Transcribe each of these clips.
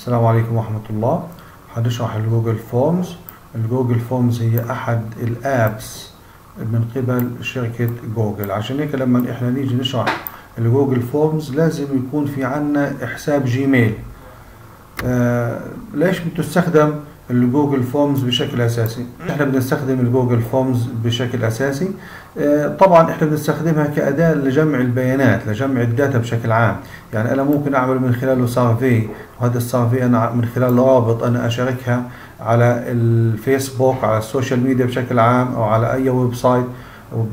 السلام عليكم ورحمة الله. هنشرح ال Google Forms. ال Google Forms هي أحد ال apps من قبل شركة جوجل. عشان هيك لما إحنا نيجي نشرح ال Google Forms لازم يكون في عنا حساب Gmail. آه ليش بتستخدم؟ ال Google Forms بشكل أساسي. إحنا بنستخدم ال Google Forms بشكل أساسي. آه طبعا إحنا بنستخدمها كأداة لجمع البيانات لجمع ال data بشكل عام. يعني أنا ممكن أعمل من خلاله survey وهذا ال survey أنا من خلال روابط أنا أشاركها على الفيسبوك على ال social media بشكل عام أو على أي website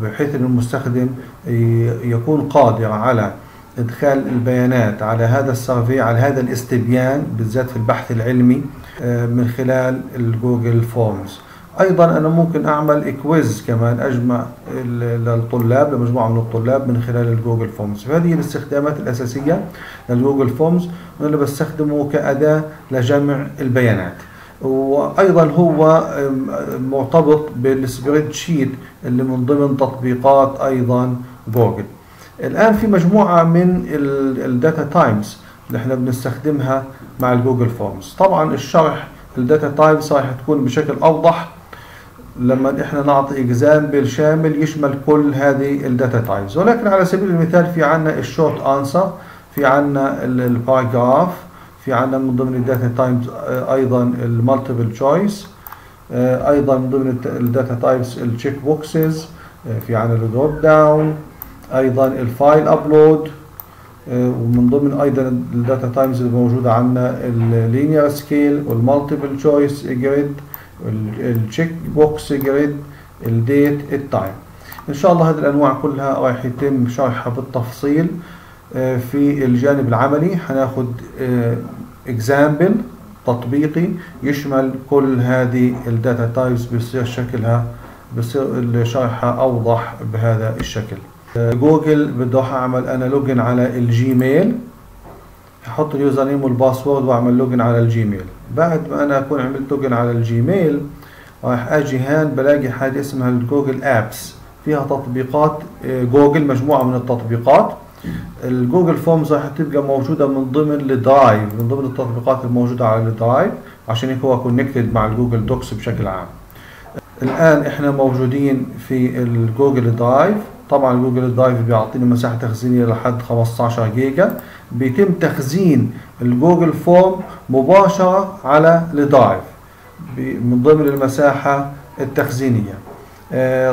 بحيث ان المستخدم يكون قادر على إدخال البيانات على هذا ال survey على هذا الاستبيان بالذات في البحث العلمي. من خلال ال Google Forms أيضا أنا ممكن أعمل quiz كمان أجمع للطلاب لمجموعة من الطلاب من خلال ال Google Forms فهذه الاستخدامات الأساسية لل Google Forms وأنا بستخدمه كأداة لجمع البيانات. وأيضا هو مرتبط بال spreadsheet اللي من ضمن تطبيقات أيضا جوجل الآن في مجموعة من ال data types اللي إحنا بنستخدمها مع ال Google Forms. طبعا الشرح ال data types راح تكون بشكل أوضح لما إحنا نعطي example شامل يشمل كل هذه ال data types ولكن على سبيل المثال في عندنا ال short answer في عندنا ال paragraph في عندنا من ضمن ال data types أيضا ال multiple choice أيضا من ضمن ال data types ال checkboxes في عندنا ال drop down أيضا ال file upload ومن ضمن أيضا ال data types اللي موجوده عندنا ال linear scale وال multiple choice grid ال checkbox grid ال date ال time. إن شاء الله هذه الأنواع كلها راح يتم شرحها بالتفصيل. في الجانب العملي هناخد example تطبيقي يشمل كل هذه ال data types بيصير شكلها بيصير شرحها أوضح بهذا الشكل. جوجل بده أعمل أنا login على ال Gmail أحط ال username وال password وأعمل login على ال Gmail. بعد ما أنا أكون عملت login على ال Gmail راح أجي هان بلاقي حاجة اسمها ال Google Apps. فيها تطبيقات جوجل مجموعة من التطبيقات. ال Google Forms راح تبقى موجودة من ضمن ال Drive من ضمن التطبيقات الموجودة على ال Drive عشان هيك هو connected مع ال Google Docs بشكل عام. الآن إحنا موجودين في ال Google Drive طبعا Google Drive بيعطيني مساحة تخزينيه لحد 15 جيجا. بيتم تخزين ال Google Form مباشرة على ال Drive من ضمن المساحة التخزينية.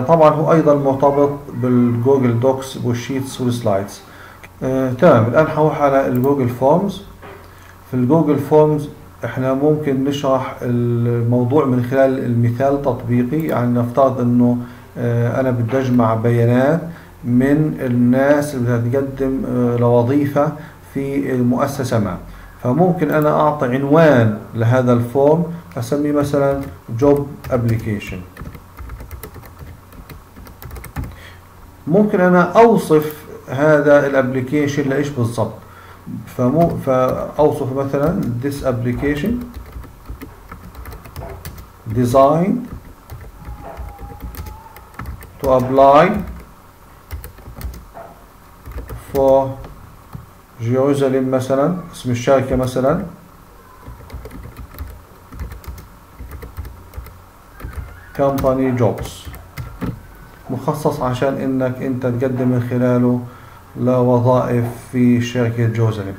طبعا هو أيضا مرتبط بال Google Docs وال Sheets وال Slides. تمام الآن هروح على ال Google Forms. في ال Google Forms إحنا ممكن نشرح الموضوع من خلال المثال تطبيقي يعني نفترض إنه أنا بدي أجمع بيانات من الناس اللي بدها تقدم لوظيفة في مؤسسه ما. فممكن أنا أعطي عنوان لهذا ال form أسميه مثلا job application ممكن أنا أوصف هذا ال application لإيش بالضبط. فمو فأوصف مثلا this application. Designed to apply for Jerusalem مثلا اسم الشركة مثلا. Company jobs. مخصص عشان إنك أنت تقدم من خلاله لوظائف في شركة Jerusalem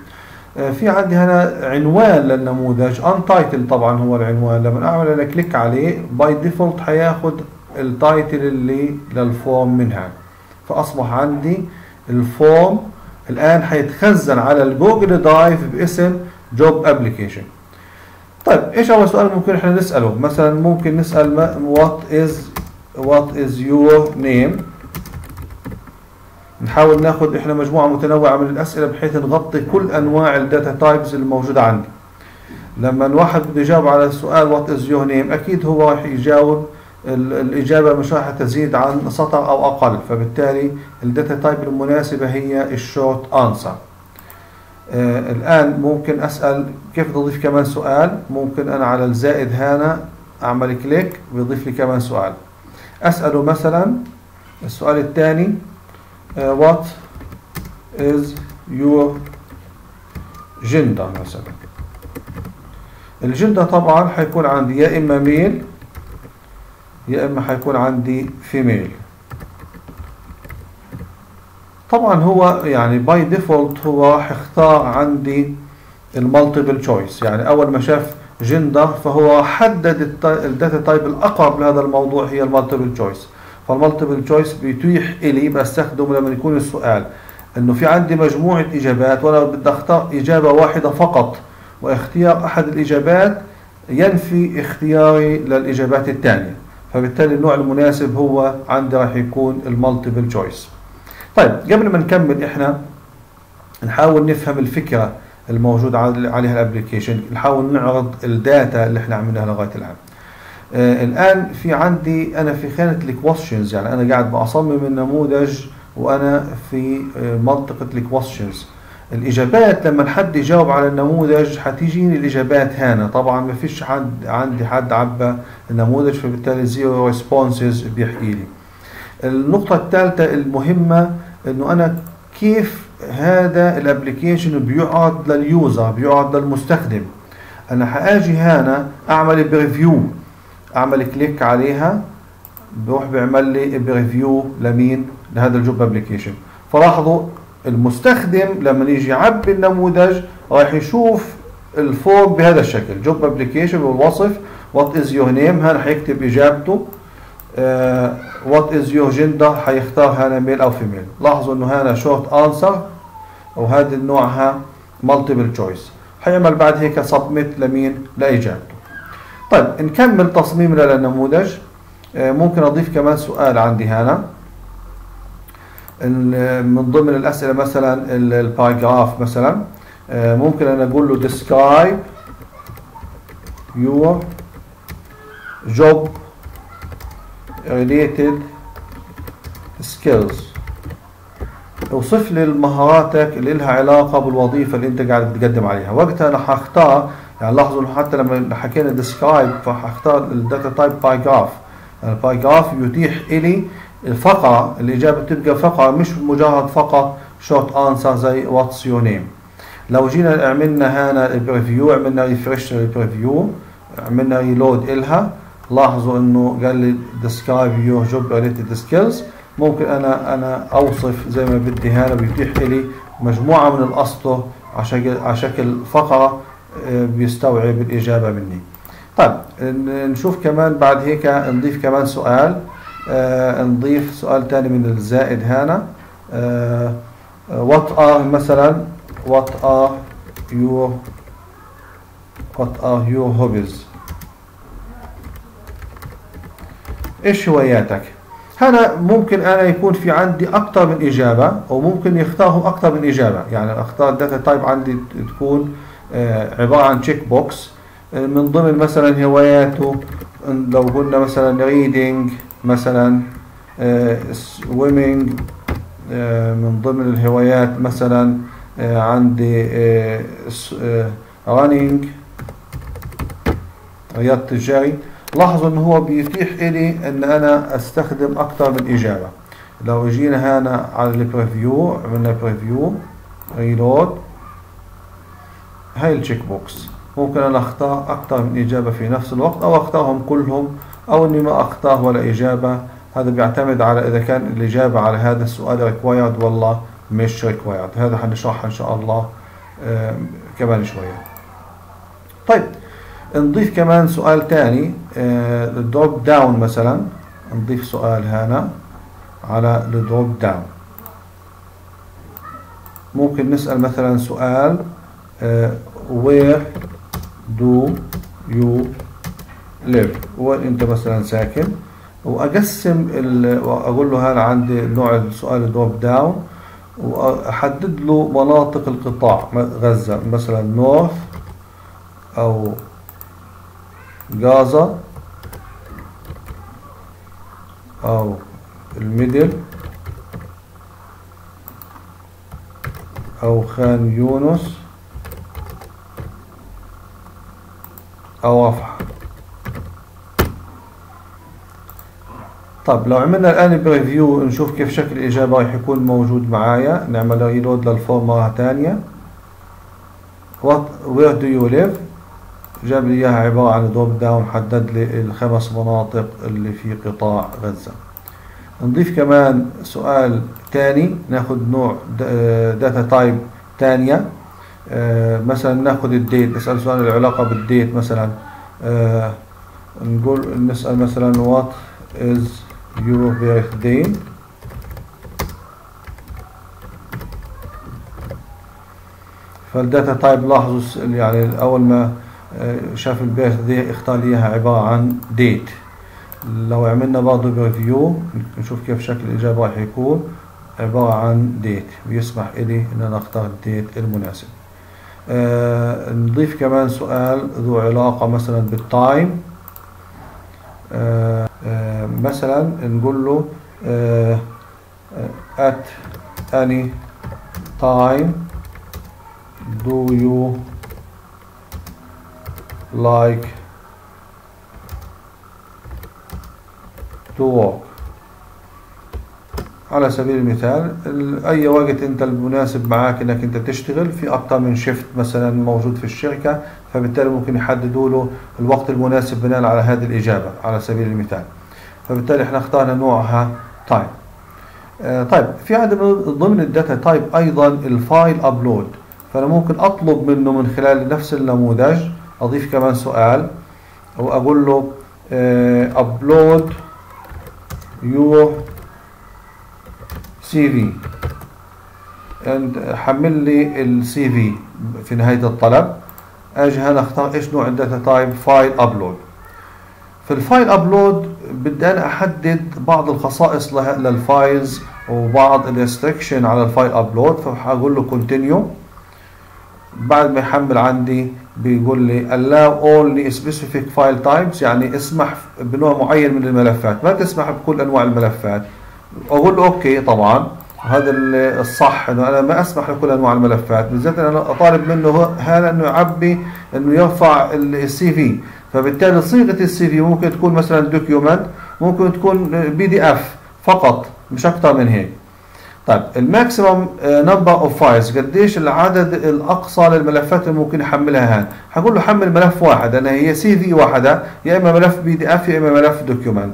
في عندي هنا عنوان للنموذج. Untitled طبعا هو العنوان. لما أعمل أنا click عليه by default حياخد ال title اللي لل form منها. فأصبح عندي ال form الآن حيتخزن على ال Google Drive باسم job application طيب إيش أول سؤال ممكن إحنا نسأله؟ مثلا ممكن نسأل what is what is your name نحاول ناخذ إحنا مجموعة متنوعة من الأسئلة بحيث نغطي كل أنواع ال data types الموجودة عندي. لما الواحد بده يجاوب على السؤال what is your name أكيد هو راح يجاوب الإجابة مش راح تزيد عن سطر أو أقل فبالتالي ال data type المناسبة هي ال short answer آه الآن ممكن أسأل كيف تضيف كمان سؤال؟ ممكن أنا على الزائد هنا أعمل click بيضيف لي كمان سؤال. أسأله مثلا السؤال الثاني uh, what is your gender مثلا؟ الجلدة طبعا حيكون عندي يا إما male يا إما حيكون عندي female طبعا هو يعني by default هو راح يختار عندي ال multiple choice يعني أول ما شاف جندر فهو حدد ال data type الأقرب لهذا الموضوع هي ال multiple choice فال multiple choice بيتيح لي بستخدمه لما يكون السؤال إنه في عندي مجموعة إجابات وأنا بدي أختار إجابة واحدة فقط واختيار أحد الإجابات ينفي اختياري للإجابات الثانية. فبالتالي النوع المناسب هو عندي راح يكون ال multiple choice طيب قبل ما نكمل إحنا نحاول نفهم الفكرة الموجود عليها ال application نحاول نعرض ال data اللي إحنا عملناها لغاية الآن. آه الآن في عندي أنا في خانة ال questions يعني أنا قاعد بصمم النموذج وأنا في آه منطقة ال questions الإجابات لما حد يجاوب على النموذج حتيجيني الإجابات هنا. طبعا ما فيش حد عندي حد عبى النموذج فبالتالي zero responses بيحكي لي. النقطة الثالثة المهمة إنه أنا كيف هذا ال application بيقعد لل user بيقعد للمستخدم. أنا حآجي هنا أعمل preview أعمل click عليها بروح بيعمل لي preview لمين؟ لهذا ال job application. فلاحظوا المستخدم لما يجي يعبي النموذج راح يشوف ال form بهذا الشكل. job application والوصف what is your name هنا حيكتب إجابته. what is your gender حيختار هنا male أو female لاحظوا إنه هنا short answer وهذا النوعها multiple choice حيعمل بعد هيك submit لمين؟ لإجابته. طيب نكمل تصميمنا للنموذج ممكن أضيف كمان سؤال عندي هنا. من ضمن الأسئلة مثلا الباراجراف مثلا ممكن أنا أقول له describe your job related skills. أوصف لي مهاراتك اللي لها علاقة بالوظيفة اللي أنت قاعد بتقدم عليها. وقتها أنا حختار يعني لاحظوا حتى لما حكينا describe فحختار ال data type paragraph ال paragraph يتيح لي الفقرة الإجابة تبقى فقرة مش مجرد فقط short answer زي what's your name. لو جينا عملنا هنا ال preview عملنا refresh لل preview عملنا reload إلها لاحظوا إنه قال لي describe your job related skills. ممكن أنا أنا أوصف زي ما بدي هنا بيتيح لي مجموعة من الاسطر على شكل شكل فقرة بيستوعب الإجابة مني. طيب نشوف كمان بعد هيك نضيف كمان سؤال. آه نضيف سؤال ثاني من الزائد هنا. آه what are مثلا what are your what are your hobbies إيش هواياتك؟ هنا ممكن أنا يكون في عندي أكثر من إجابة أو ممكن يختاروا أكثر من إجابة. يعني اختار ال data type عندي تكون آه عبارة عن check box من ضمن مثلا هواياته لو قلنا مثلا reading مثلا swimming من ضمن الهوايات مثلا عندي running رياضة الجري. لاحظوا إنه هو بيتيح لي إن أنا أستخدم أكثر من إجابة. لو جينا هنا على ال preview عملنا preview reload هاي ال check box ممكن أنا أختار أكثر من إجابة في نفس الوقت أو أختارهم كلهم أو إني ما اختار ولا إجابة. هذا بيعتمد على إذا كان الاجابة على هذا السؤال required والله مش required. هذا حنشرحها إن شاء الله كمان شوية. طيب نضيف كمان سؤال تاني ال drop down مثلا. نضيف سؤال هنا على ال drop down ممكن نسأل مثلا سؤال where do you live. وين أنت مثلا ساكن. وأقسم وأقول له هذا عندي نوع السؤال ال drop down وأحدد له مناطق القطاع غزة مثلا نورث أو غازا أو الميدل أو خان يونس أو رفح. طب لو عملنا الآن preview نشوف كيف شكل الإجابة راح يكون موجود معايا. نعمل reload لل form مرة ثانية. What where do you live? جاب لي إياها عبارة عن drop down حدد لي الخمس مناطق اللي في قطاع غزة. نضيف كمان سؤال تاني. ناخد نوع data type تانية. آه، مثلا ناخد ال date نسأل سؤال العلاقة بال date مثلا. آه، نقول نسأل مثلا what is your birthday فال data type لاحظوا يعني أول ما آه، شاف ال birthday اختار لي إياها عبارة عن date لو عملنا برضه preview نشوف كيف شكل الإجابة راح يكون. عبارة عن date ويسمح إلي إن أنا أختار ال date المناسب. آه نضيف كمان سؤال ذو علاقة مثلا بالتايم آه مثلا نقول له آه آه at any time do you like to work على سبيل المثال ال- أي وقت أنت المناسب معاك إنك أنت تشتغل في أكتر من شيفت مثلا موجود في الشركة فبالتالي ممكن يحددوا له الوقت المناسب بناء على هذه الإجابة على سبيل المثال. فبالتالي إحنا اخترنا نوعها time آه طيب في عندنا ضمن ال data type أيضا ال file upload فأنا ممكن أطلب منه من خلال نفس النموذج أضيف كمان سؤال واقول له upload your CV حمل لي ال CV في نهاية الطلب. أجي هنا أختار إيش نوع ال data type file upload في ال file upload بدي أنا أحدد بعض الخصائص لل files وبعض ال restriction على ال file upload فهقول له continue بعد ما يحمل عندي بيقول لي allow only specific file types. يعني اسمح بنوع معين من الملفات. ما تسمح بكل أنواع الملفات. أقول له okay طبعا. هذا ال- الصح إنه أنا ما أسمح لكل أنواع الملفات بالذات أنا أطالب منه هذا إنه يعبي إنه يرفع ال CV فبالتالي صيغة ال CV ممكن تكون مثلا document ممكن تكون PDF فقط مش أكثر من هيك. طيب ال maximum number of files قديش العدد الأقصى للملفات اللي ممكن يحملها هان؟ هقول له حمل ملف واحد أنا هي CV واحدة يا إما ملف PDF يا إما ملف document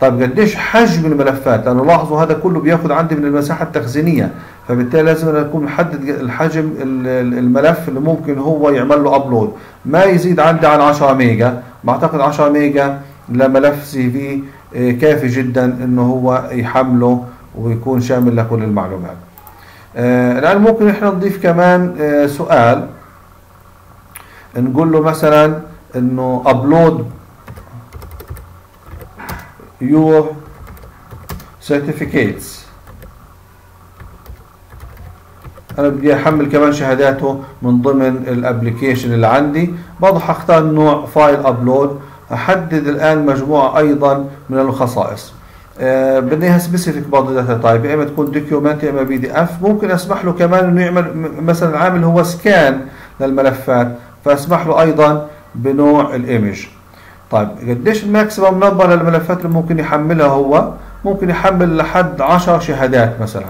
طيب قديش حجم الملفات؟ لأنه لاحظوا هذا كله بياخذ عندي من المساحة التخزينية. فبالتالي لازم أنا اكون محدد الحجم ال- ال- الملف اللي ممكن هو يعمل له upload ما يزيد عندي عن 10 mega. بعتقد 10 mega لملف CV آه، كافي جدا إنه هو يحمله ويكون شامل لكل المعلومات. آه، الآن ممكن إحنا نضيف كمان آه، سؤال. نقول له مثلا إنه upload your certificates. أنا بدي أحمل كمان شهاداته من ضمن ال application اللي عندي. برضه هختار نوع file upload. أحدد الآن مجموعة أيضا من الخصائص. آه، بدي اياها specific برضه data type يا إما تكون document يا إما PDF ممكن أسمح له كمان إنه يعمل مثلا عامل هو scan للملفات. فأسمح له أيضا بنوع ال image. طيب قديش ال maximum number للملفات اللي ممكن يحملها هو؟ ممكن يحمل لحد 10 شهادات مثلا.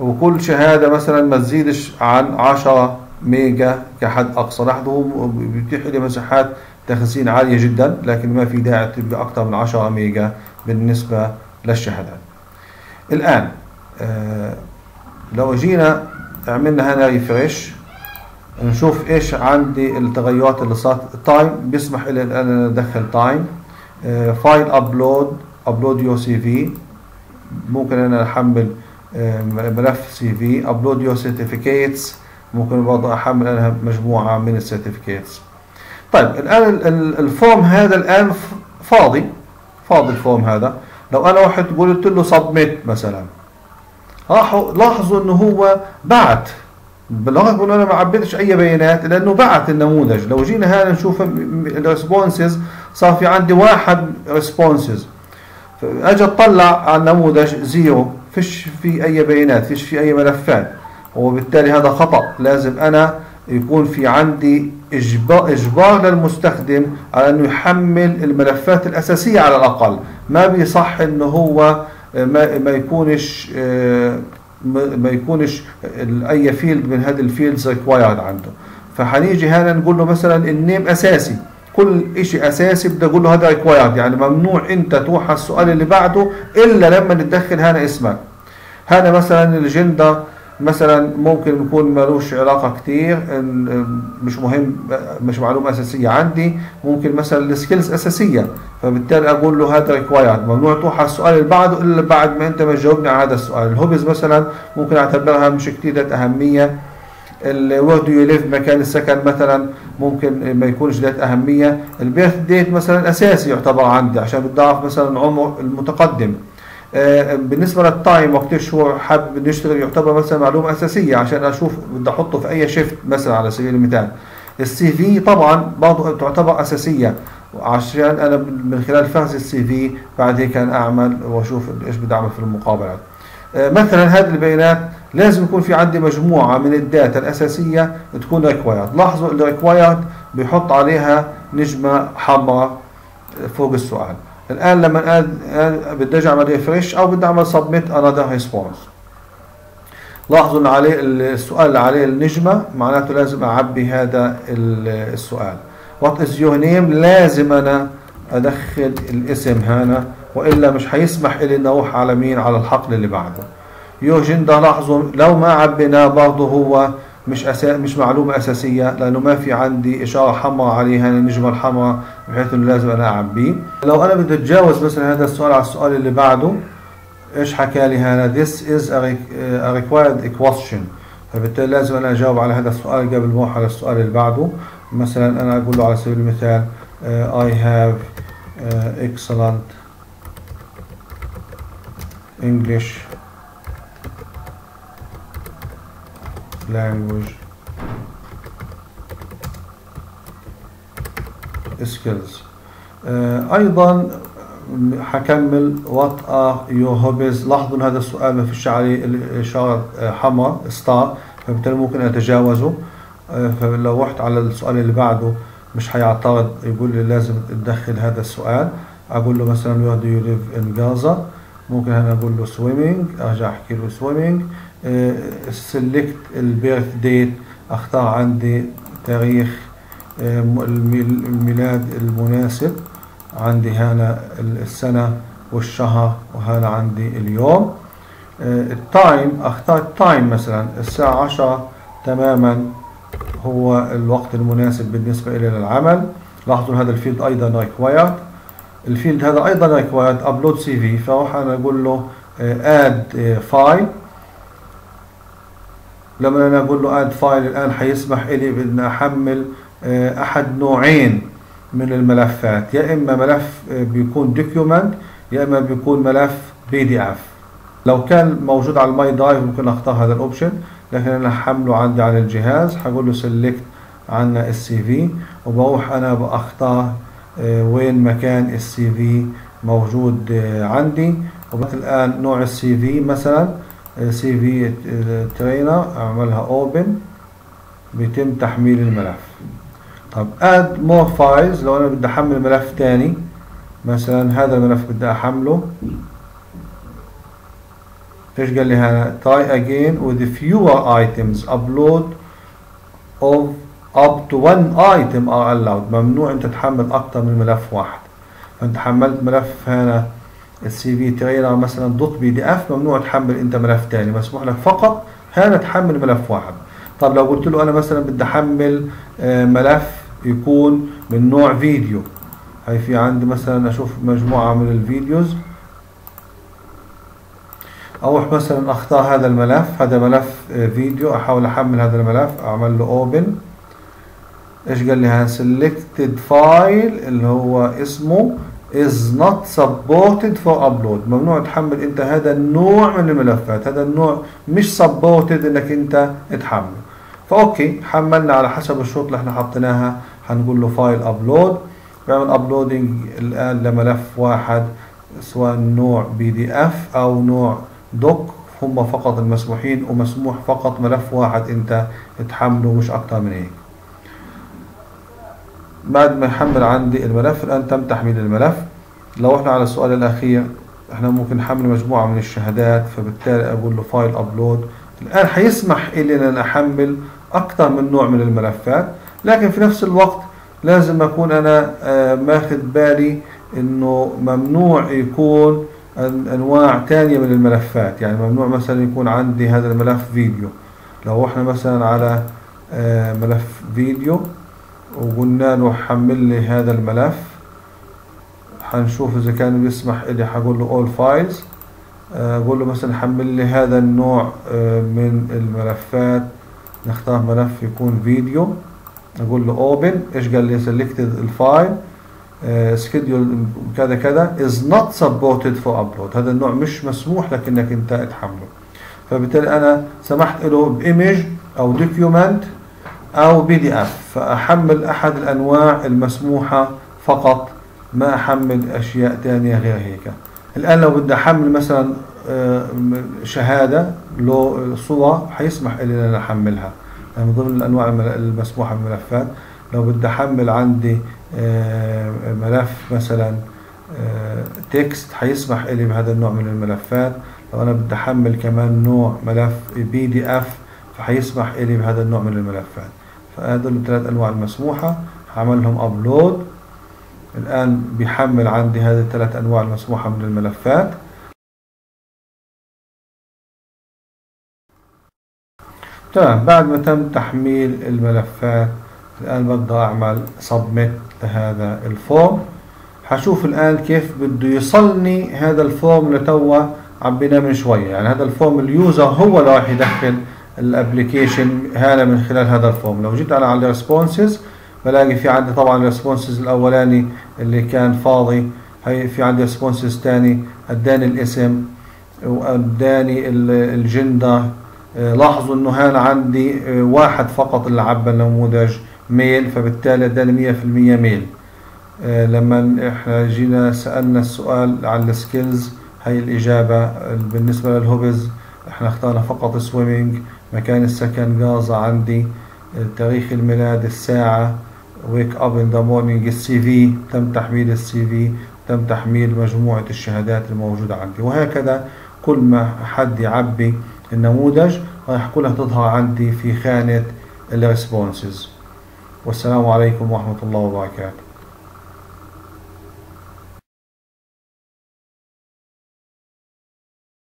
وكل شهادة مثلا ما تزيدش عن 10 mega كحد أقصى. لاحظوا هو بيتيح لي مساحات تخزين عالية جدا لكن ما في داعي تبقى أكثر من 10 mega بالنسبة للشهادات. الآن آه لو جينا عملنا هنا refresh نشوف إيش عندي التغيرات اللي صارت. time بيسمح لي إن أنا أدخل time file upload upload your CV ممكن أنا أحمل آه، ملف CV upload your certificates ممكن برضه أحمل أنا مجموعة من ال certificates طيب الآن ال- ال- ال form هذا الآن فاضي. فاضي ال form هذا. لو أنا واحد قلت له submit مثلا. راحوا لاحظوا إنه هو بعت. بالرغم انه أنا ما عبيتش أي بيانات لأنه بعت النموذج. لو جينا هنا نشوف ال responses صار في عندي واحد responses أجي اطلع على النموذج zero. فيش في أي بيانات فيش في أي ملفات. وبالتالي هذا خطأ. لازم أنا يكون في عندي اجبار إجبار للمستخدم على أنه يحمل الملفات الأساسية على الأقل. ما بيصح إنه هو ما ما يكونش آه، ما يكونش أي field من هذه ال fields required عنده. فهنيجي هنا نقول له مثلا ال name أساسي. كل شيء أساسي بدي أقول له هذا required يعني ممنوع أنت تروح على السؤال اللي بعده إلا لما تدخل هنا اسمك. هذا مثلا الجندر مثلا ممكن يكون ملوش علاقة كتير مش مهم مش معلومة أساسية عندي ممكن مثلا ال skills أساسية. فبالتالي أقول له هذا required ممنوع تروح على السؤال اللي بعده إلا بعد ما أنت ما تجاوبني على هذا السؤال. ال hobbies مثلا ممكن أعتبرها مش كتير ذات أهمية. where do you live مكان السكن مثلا ممكن ما يكونش ذات أهمية. ال birth date مثلا أساسي يعتبر عندي عشان أعرف مثلا عمر المتقدم. بالنسبة لل time وقت شو حابب نشتغل يعتبر مثلا معلومة أساسية عشان أشوف بدي أحطه في أي shift مثلا على سبيل المثال. ال CV طبعا برضه تعتبر أساسية عشان أنا من خلال فحص ال CV بعد هيك أعمل وأشوف إيش بدي أعمل في المقابلات. مثلا هذه البيانات لازم يكون في عندي مجموعة من ال data الأساسية تكون required لاحظوا ال required بيحط عليها نجمة حمراء فوق السؤال. الآن لما بدي اعمل refresh أو بدي أعمل submit another response لاحظوا إن عليه السؤال اللي عليه النجمة معناته لازم أعبي هذا السؤال. what is your name لازم أنا أدخل الاسم هنا وإلا مش هيسمح لي ان أروح على مين؟ على الحقل اللي بعده. your gender لاحظوا لو ما عبيناه برضه هو مش أسا... مش معلومة أساسية لأنه ما في عندي إشارة حمراء عليها النجمة الحمراء بحيث إنه لازم أنا أعبيه لو أنا بدي أتجاوز مثلا هذا السؤال على السؤال اللي بعده إيش حكى لي هنا this is a, a required question. فبالتالي لازم أنا أجاوب على هذا السؤال قبل ما أروح على السؤال اللي بعده. مثلا أنا أقول له على سبيل المثال uh, I have uh, excellent English. Language. Skills. آه أيضا حكمل what are your hobbies لاحظوا هذا السؤال ما فيش عليه الاشاره حمراء ستار فبالتالي ممكن أتجاوزه. آه فلو رحت على السؤال اللي بعده مش هيعترض يقول لي لازم تدخل هذا السؤال. أقول له مثلا where do you live in Gaza ممكن هنا أقول له swimming أرجع أحكي له swimming. سلكت البيرث ديت أختار عندي تاريخ الميلاد المناسب. عندي هنا السنة والشهر وهنا عندي اليوم. ال time أختار ال time مثلا. الساعة عشرة تماما هو الوقت المناسب بالنسبة إلى العمل. لاحظوا هذا ال field أيضا required ال field هذا أيضا required upload CV فأروح أنا أقول له add file لما أنا أقول له add file الآن هيسمح لي بأن أحمل أحد نوعين من الملفات. يا إما ملف بيكون document يا إما بيكون ملف PDF لو كان موجود على ال my drive ممكن أختار هذا ال option لكن أنا هحمله عندي على الجهاز هقول له select عنا ال CV وبروح أنا بختار وين مكان ال CV موجود عندي. الآن نوع ال CV مثلا CV trainer أعملها open بيتم تحميل الملف. طب add more files لو أنا بدي أحمل ملف تاني مثلا هذا الملف بدي أحمله. إيش قال لي هنا؟ try again with fewer items. Upload of up to one item are allowed. ممنوع انت تحمل أكتر من ملف واحد. فانت حملت ملف هنا ال CV trainer مثلا dot PDF ممنوع تحمل أنت ملف تاني. مسموح لك فقط هنا تحمل ملف واحد. طب لو قلت له أنا مثلا بدي أحمل ملف يكون من نوع فيديو. هاي في عندي مثلا أشوف مجموعة من ال videos. أروح مثلا أختار هذا الملف هذا ملف فيديو أحاول أحمل هذا الملف أعمل له open إيش قال لي؟ selected file اللي هو اسمه is not supported for upload. ممنوع تحمل انت هذا النوع من الملفات. هذا النوع مش supported انك انت تحمله. ف okay حملنا على حسب الشروط اللي إحنا حطيناها. هنقول له file upload بيعمل uploading الآن لملف واحد سواء نوع PDF أو نوع doc هم فقط المسموحين ومسموح فقط ملف واحد انت تحمله مش أكتر من هيك. بعد ما يحمل عندي الملف الآن تم تحميل الملف. لو إحنا على السؤال الأخير إحنا ممكن نحمل مجموعة من الشهادات فبالتالي أقول له file upload الآن هيسمح لي أن أحمل أكثر من نوع من الملفات لكن في نفس الوقت لازم أكون أنا آه، ماخذ بالي إنه ممنوع يكون أنواع تانية من الملفات. يعني ممنوع مثلا يكون عندي هذا الملف فيديو. لو إحنا مثلا على آه، ملف فيديو وقلنا له حمل لي هذا الملف. حنشوف إذا كان بيسمح لي حقول له all files. آه، أقول له مثلا حمل لي هذا النوع آه، من الملفات. نختار ملف يكون فيديو. أقول له open. إيش قال لي؟ selected file schedule كذا كذا. Is not supported for upload. هذا النوع مش مسموح لك انك أنت تحمله. فبالتالي أنا سمحت له ب image أو document PDF. فأحمل أحد الأنواع المسموحة فقط ما أحمل أشياء تانية غير هيك. الآن لو بدي أحمل مثلا آه، شهادة له صورة حيسمح لي أحملها. يعني من ضمن الأنواع المسموحة من الملفات لو بدي أحمل عندي آه، ملف مثلا text حيسمح لي بهذا النوع من الملفات. لو أنا بدي أحمل كمان نوع ملف PDF فحيسمح لي بهذا النوع من الملفات. فهذول الثلاث أنواع المسموحة هعملهم upload الآن بيحمل عندي هذه الثلاث أنواع المسموحة من الملفات. تمام بعد ما تم تحميل الملفات الآن ببدأ أعمل submit لهذا ال form حشوف الآن كيف بده يصلني هذا ال form لتوا عبيناه من شوية. يعني هذا ال form ال user هو اللي راح يدخل ال application هذا من خلال هذا ال form. لو جيت أنا على ال responses بلاقي في عندي طبعا ال responses الأولاني اللي كان فاضي هي في عندي responses تاني أداني الاسم وأداني الجندر لاحظوا إنه هنا عندي واحد فقط اللي عبى النموذج male فبالتالي أداني 100% male آه، لما إحنا جينا سألنا السؤال عن ال skills هي الإجابة بالنسبة لل hobbies إحنا اخترنا فقط swimming مكان السكن غزة عندي تاريخ الميلاد الساعة wake up in the morning ال CV تم تحميل ال CV تم تحميل مجموعة الشهادات الموجودة عندي. وهكذا كل ما حد يعبي النموذج راح كلها تظهر عندي في خانة الريسبونسز والسلام عليكم ورحمة الله وبركاته.